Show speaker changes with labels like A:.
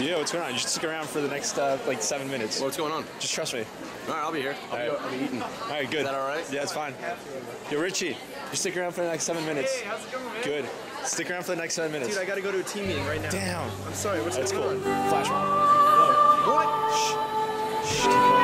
A: Yeah, what's going on. You should stick around for the next uh, like seven minutes.
B: What's going on?
A: Just trust me.
B: All right, I'll be here. I'll, be. I'll be eating.
A: All right, good.
B: Is that all right?
A: Yeah, it's fine. Yo, Richie, you stick around for the next seven minutes.
C: Hey, how's it going, man?
A: Good. Stick around for the next seven minutes.
C: Dude, I gotta go to a team meeting right now.
A: Damn.
C: I'm sorry, what's
A: That's cool.
C: going on?
A: Flash mob.
C: What?
A: Shh.